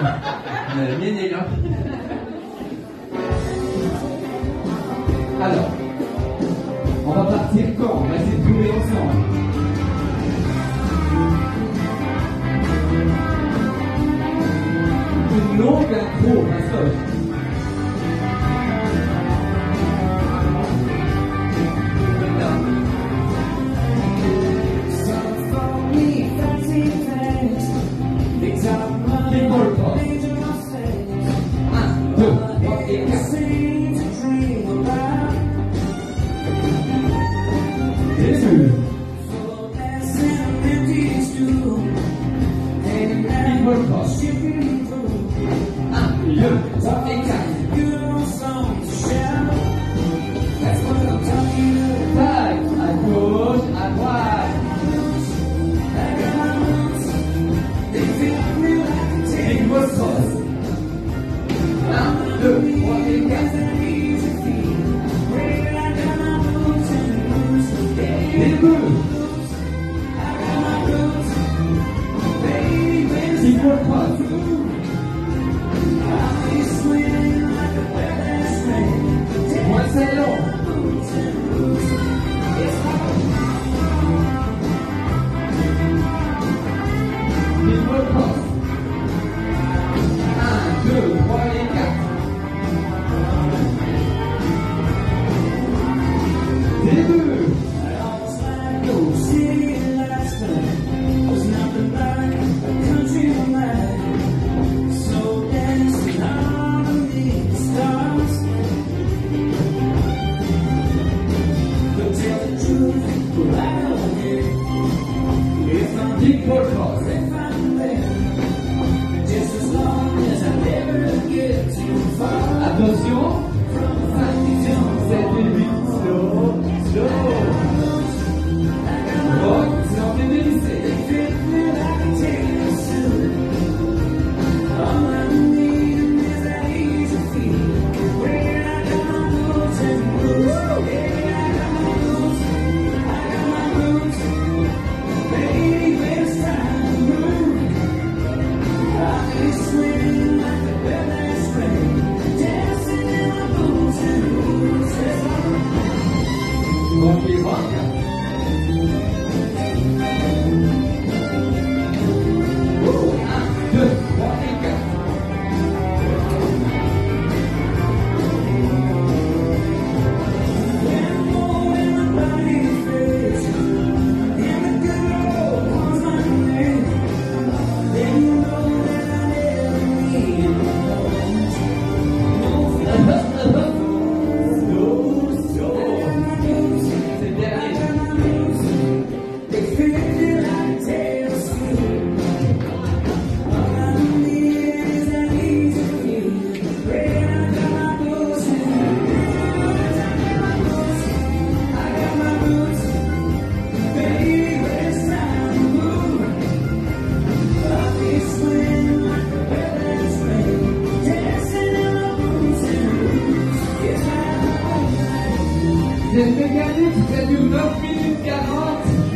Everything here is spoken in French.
Euh, Néné, là. Alors, on va partir quand? On va essayer de jouer ensemble. Une longue intro. Un, deux, do. Baby Ruth. Baby Ruth. Secret possible. Denn wir werden nicht, denn wir dürfen.